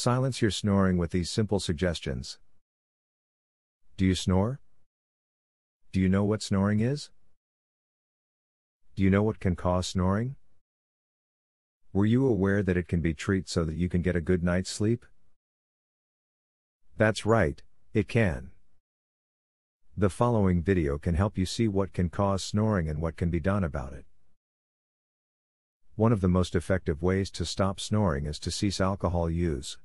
Silence your snoring with these simple suggestions. Do you snore? Do you know what snoring is? Do you know what can cause snoring? Were you aware that it can be treated so that you can get a good night's sleep? That's right, it can. The following video can help you see what can cause snoring and what can be done about it. One of the most effective ways to stop snoring is to cease alcohol use.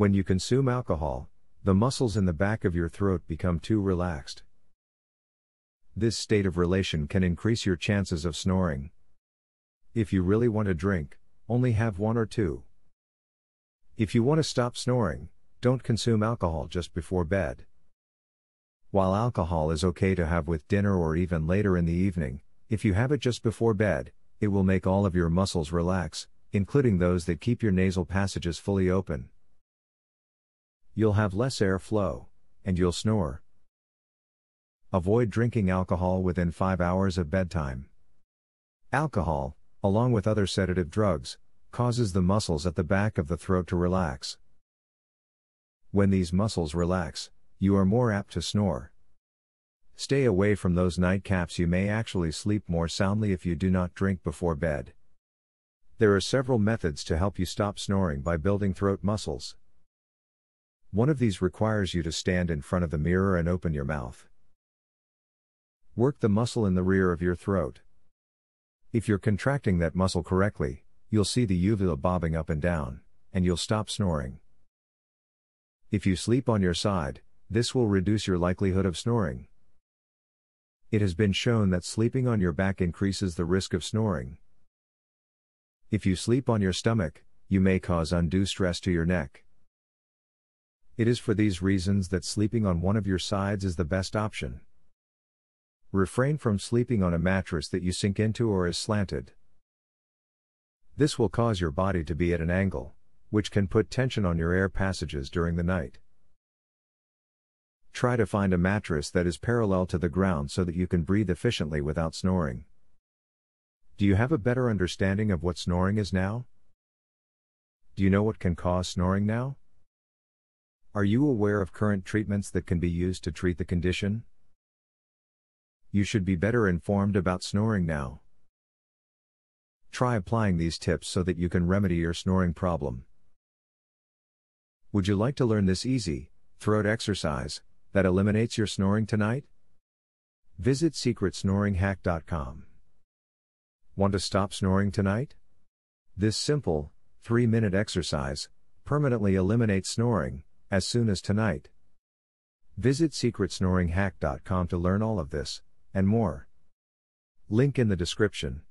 When you consume alcohol, the muscles in the back of your throat become too relaxed. This state of relation can increase your chances of snoring. If you really want to drink, only have one or two. If you want to stop snoring, don't consume alcohol just before bed. While alcohol is okay to have with dinner or even later in the evening, if you have it just before bed, it will make all of your muscles relax, including those that keep your nasal passages fully open. You'll have less air flow, and you'll snore. Avoid drinking alcohol within 5 hours of bedtime. Alcohol, along with other sedative drugs, causes the muscles at the back of the throat to relax. When these muscles relax, you are more apt to snore. Stay away from those nightcaps, you may actually sleep more soundly if you do not drink before bed. There are several methods to help you stop snoring by building throat muscles. One of these requires you to stand in front of the mirror and open your mouth. Work the muscle in the rear of your throat. If you're contracting that muscle correctly, you'll see the uvula bobbing up and down, and you'll stop snoring. If you sleep on your side, this will reduce your likelihood of snoring. It has been shown that sleeping on your back increases the risk of snoring. If you sleep on your stomach, you may cause undue stress to your neck. It is for these reasons that sleeping on one of your sides is the best option. Refrain from sleeping on a mattress that you sink into or is slanted. This will cause your body to be at an angle, which can put tension on your air passages during the night. Try to find a mattress that is parallel to the ground so that you can breathe efficiently without snoring. Do you have a better understanding of what snoring is now? Do you know what can cause snoring now? Are you aware of current treatments that can be used to treat the condition? You should be better informed about snoring now. Try applying these tips so that you can remedy your snoring problem. Would you like to learn this easy, throat exercise that eliminates your snoring tonight? Visit secretsnoringhack.com. Want to stop snoring tonight? This simple, 3 minute exercise permanently eliminates snoring as soon as tonight. Visit secretsnoringhack.com to learn all of this, and more. Link in the description.